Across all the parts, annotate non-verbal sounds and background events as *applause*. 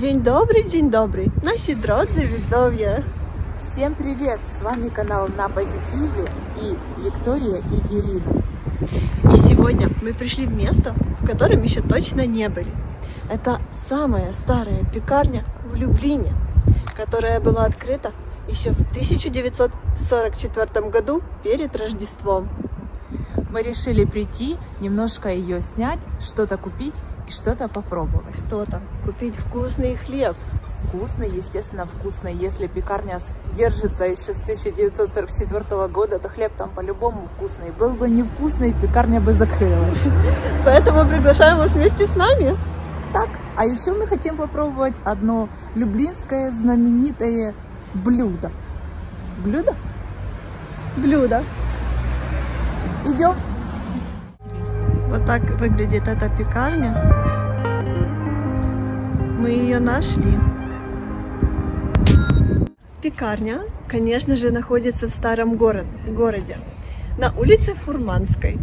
Dzień dobry, dzień dobry, наши дrodzy widzowie. Всем привет! С вами канал На Позитиве и Виктория и Ирина. И сегодня мы пришли в место, в котором еще точно не были. Это самая старая пекарня в Люблине, которая была открыта еще в 1944 году перед Рождеством. Мы решили прийти, немножко ее снять, что-то купить и что-то попробовать. Что-то. Купить вкусный хлеб. Вкусный, естественно, вкусный. Если пекарня держится еще с 1944 года, то хлеб там по-любому вкусный. Был бы невкусный, пекарня бы закрылась. *laughs* Поэтому приглашаем вас вместе с нами. Так, а еще мы хотим попробовать одно люблинское знаменитое блюдо. Блюдо? Блюдо. Идем. Вот так выглядит эта пекарня. Мы ее нашли. Пекарня, конечно же, находится в старом город, городе, на улице Фурманской.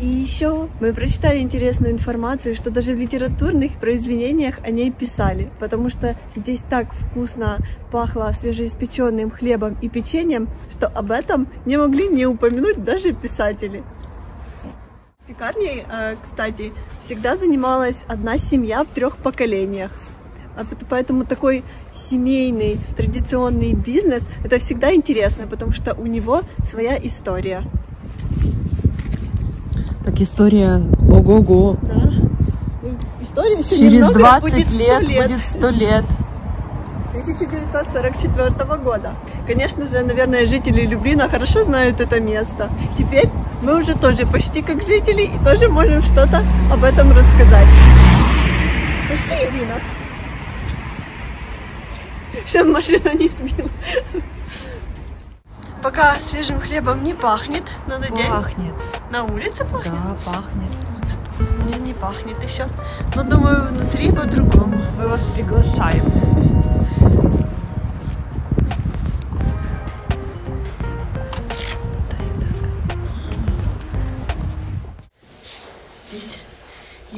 И еще мы прочитали интересную информацию, что даже в литературных произведениях о ней писали, потому что здесь так вкусно пахло свежеиспеченным хлебом и печеньем, что об этом не могли не упомянуть даже писатели. Пекарней, э, кстати, всегда занималась одна семья в трех поколениях. А поэтому такой семейный, традиционный бизнес, это всегда интересно, потому что у него своя история. Так история ого-го. Да. История еще Через немного, 20 будет 100 лет, лет будет 100 лет. С 1944 года. Конечно же, наверное, жители Люблина хорошо знают это место. Теперь мы уже тоже почти как жители и тоже можем что-то об этом рассказать. Пошли, Ирина. Чтобы машина не сбила. Пока свежим хлебом не пахнет, но на день Пахнет. на улице пахнет. Да, пахнет. Мне не пахнет еще. Но думаю, внутри по-другому. Мы вас приглашаем.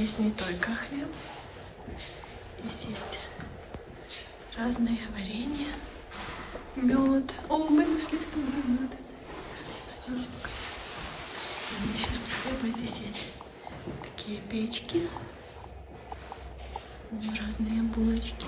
Есть не только хлеб, здесь есть разные варенья, мед. О, мы нашли с тобой мед. И начнем с хлеба. Здесь есть такие печки, разные булочки.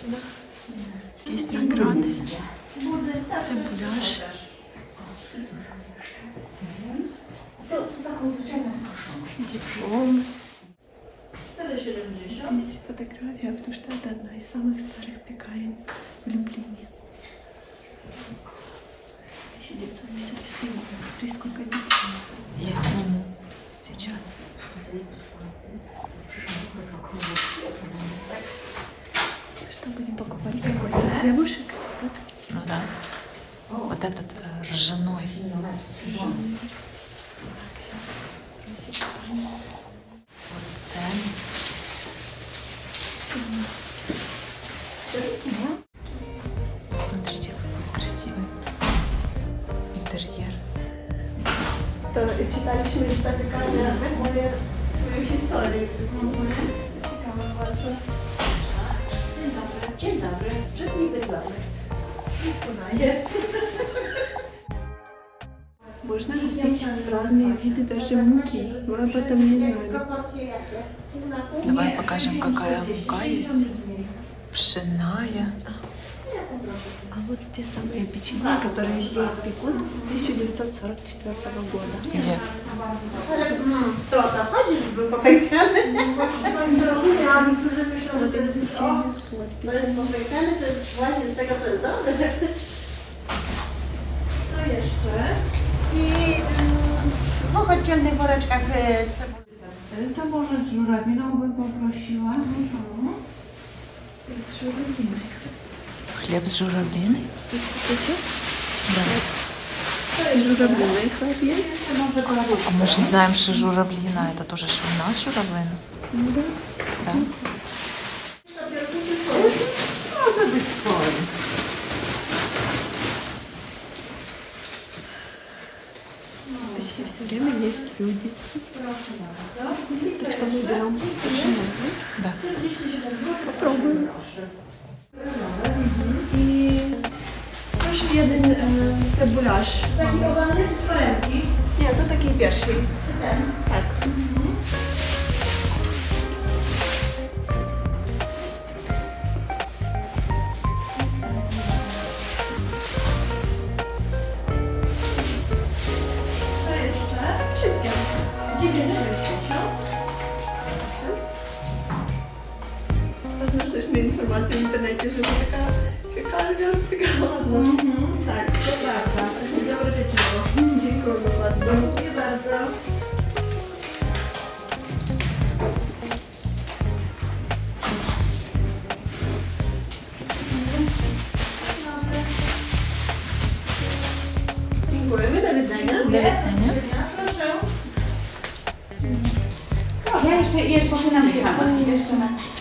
Духовке, да. Здесь награды. Цибуляш. Диплом. Здесь фотография, потому что это одна из самых старых пекарен в Люблине. 1956 год. Смотри, сколько лет. Я сниму сейчас. Что будем покупать? Какой? Хлебушек? Вот. Ну да. Вот этот э, ржаной. Вот цены. Смотрите, какой красивый интерьер. Ta piekarnia moje swoją historię. Ciekawe bardzo. Dzień dobry. Brzydnik wygląda. Podaję. Можно купить разные виды даже муки. Мы об этом не знали. Давай покажем, какая мука есть. Пшеная. А вот те самые печенья, которые здесь пекут с 1944 года. Где? Вот есть печенье. Вот To jest popękane, to jest właśnie z tego, co jest dobre. Co jeszcze? I mm, w dwóch oddzielnych woreczkach z cebuli. To może z żurawiną bym poprosiła. С журавлиной. Хлеб с журавлиной. Здесь, кстати, Журавлиный хлеб есть. А мы же знаем, что журавлина это тоже что у нас журавлина. Да. Да. Время есть люди. Так что мы берем ржаное. Да. Попробуем. І ще один е, це буляш. Ні, то такий перший. Так. znaleźliśmy informację w internecie, że to taka piekarnia, taka ładna. Mm -hmm. Tak, to prawda. Dobre dzieło. Dziękuję bardzo. Dziękuję bardzo. Dziękujemy, do widzenia. Do widzenia. Proszę. Ja jeszcze, jeszcze się napiszę. Jeszcze napiszę.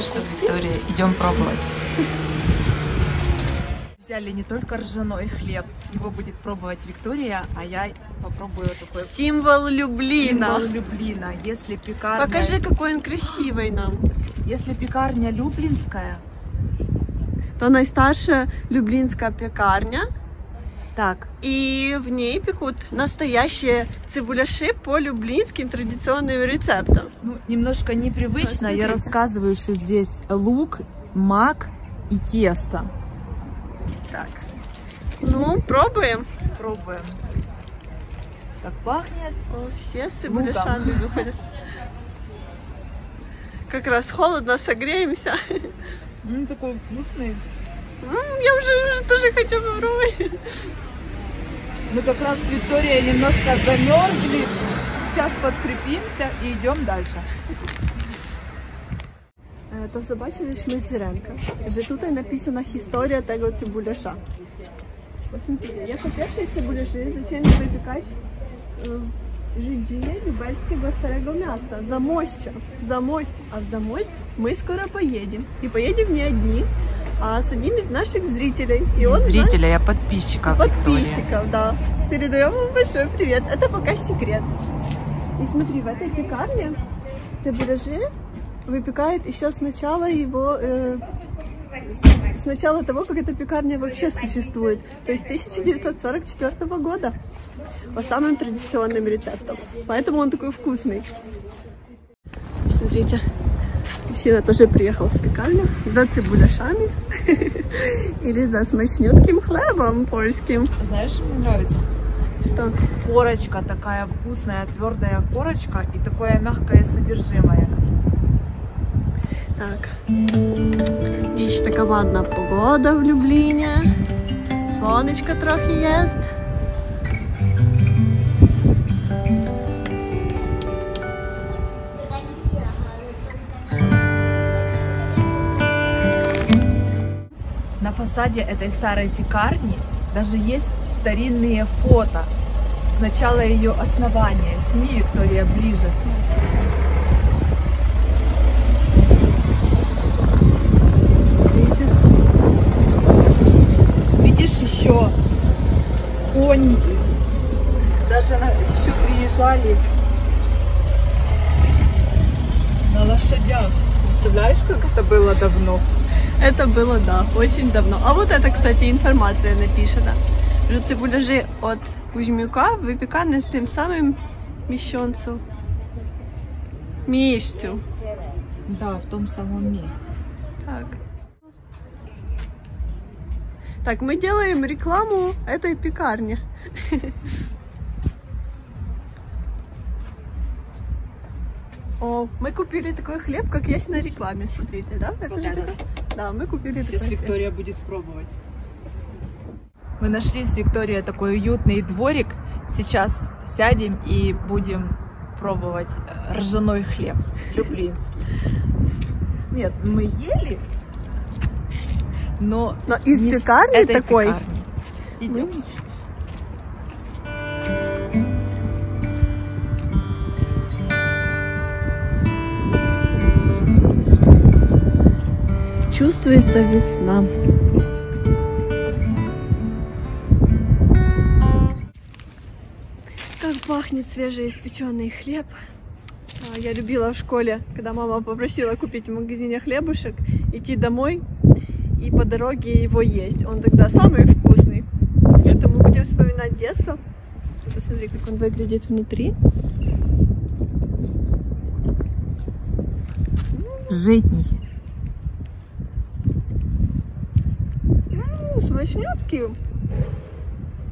Что, Виктория, идем пробовать. Взяли не только ржаной хлеб, его будет пробовать Виктория, а я попробую такой Символ Люблина. символ Люблина. Если пекарня, Покажи, какой он красивый нам. если пекарня люблинская, То найстарша люблінська пекарня, так, и в ней пекут настоящие цибуляши по люблинским традиционным рецептам. ну, немножко непривычно, Посмотрите. я рассказываю, что здесь лук, мак и тесто. Так. Ну, пробуем. Пробуем. Как пахнет. О, все с цибуляшами выходят. Как раз холодно, согреемся. М, такой вкусный. М, я уже, уже тоже хочу попробовать. Мы как раз с Викторией немножко замерзли. Сейчас подкрепимся и идем дальше. Е, То побачили ж ми Зіренка. Вже тут написана історія того цибуляша. Посмотрите, jako pierwsze цибуляши zaczęli wypykać e, Żydzi Lubelskiego Starego Miasta, Zamościa, Zamość. А в Замость мы скоро поедем. И поедем не одни, а с одним из наших зрителей. И он Зрителей, а подписчиков подписчиков, да. Передаем вам большой привет. Это пока секрет. И смотри, в этой пекарне цибуляжи выпекают еще с начала его, э, с начала того, как эта пекарня вообще существует. То есть 1944 года. По самым традиционным рецептам. Поэтому он такой вкусный. Смотрите, мужчина тоже приехал в пекарню за цибуляшами *laughs* или за смачнютким хлебом польским. Знаешь, что мне нравится? Что? Корочка такая вкусная, твердая корочка и такое мягкое содержимое. Так. Dziś taka ładna pogoda w Lublinie. Słoneczko trochę jest. Фасаде этой старой пекарни даже есть старинные фото с начала ее основания. СМИ Виктория ближе. Смотрите. Видишь еще конь. Даже на- еще приезжали на лошадях. Представляешь, как это было давно? Это было, да, очень давно. А вот это, кстати, информация написана. Że цибуляжи от Кузьмюка wypiekane z tym samym miesiącu. Miejscu. Да, в том самом месте. Так. Так, мы делаем рекламу этой пекарни. О, мы купили такой хлеб, как есть на рекламе, смотрите, да? Это же такой- Да, мы купили Сейчас такой. Виктория будет пробовать. Мы нашли с Викторией такой уютный дворик. Сейчас сядем и будем пробовать э, ржаной хлеб люблинский. Нет, мы ели. но, Но из пекарни такой? пекарни. Идем. Чувствуется весна. Как пахнет свежеиспеченный хлеб. А, Я любила в школе, когда мама попросила купить в магазине хлебушек, идти домой и по дороге его есть. Он тогда самый вкусный. Поэтому будем вспоминать детство. Посмотри, как он выглядит внутри. Житний. Смачнёткий.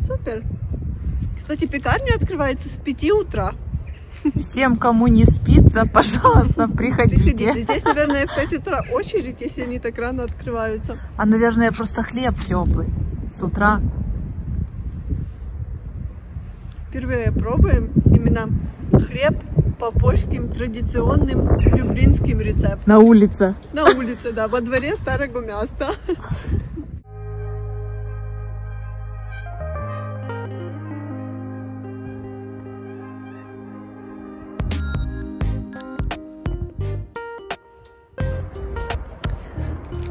Супер. Кстати, пекарня открывается с 5 утра. Всем, кому не спится, пожалуйста, *laughs* Приходите. приходите. Здесь, наверное, в 5 утра очередь, если они так рано открываются. А, наверное, просто хлеб теплый с утра. Впервые пробуем именно хлеб по польским традиционным люблинским рецептам. На улице. На улице, да, во дворе старого места. *laughs*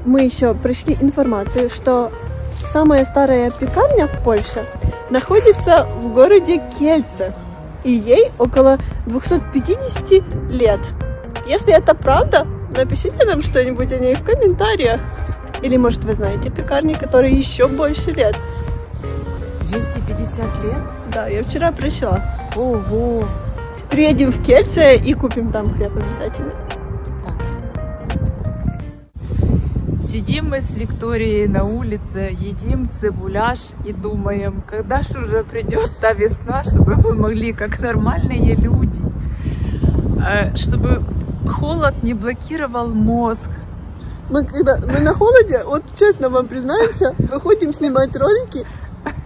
Мы еще пришли информацию, что самая старая пекарня в Польше находится в городе Кельце. И ей около 250 лет. Если это правда, напишите нам что-нибудь о ней в комментариях. Или, может, вы знаете пекарни, которые еще больше лет. 250 лет? Да, я вчера пришла. Ого. Приедем в Кельце и купим там хлеб обязательно. Сидим мы с Викторией на улице, едим цибуляш и думаем, когда же уже придет та весна, чтобы мы могли, как нормальные люди, э, чтобы холод не блокировал мозг. Мы когда мы на холоде, вот честно вам признаемся, выходим снимать ролики,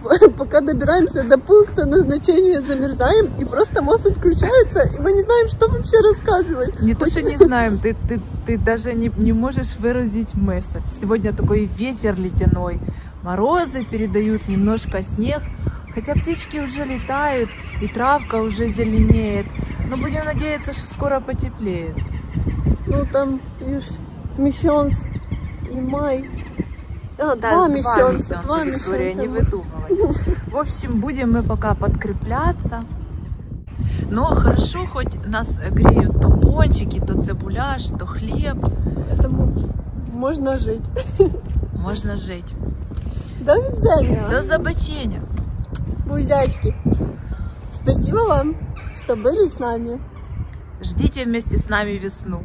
*laughs* пока добираемся до пункта назначения, замерзаем, и просто мозг отключается, и мы не знаем, что вообще рассказывать. Не то, что не *laughs* знаем, ты, ты, ты даже не, не можешь выразить мысль. Сегодня такой ветер ледяной, морозы передают, немножко снег, хотя птички уже летают, и травка уже зеленеет. Но будем надеяться, что скоро потеплеет. Ну там, видишь, месяц и май. А, Да, два месяца. месяца, Виктория, не выдумывай. В общем, будем мы пока подкрепляться. Но хорошо, хоть нас греют то пончики, то цибуляш, то хлеб. Поэтому можно жить. Можно жить. До видения, До забочения. бузячки. Спасибо вам, что были с нами. Ждите вместе с нами весну.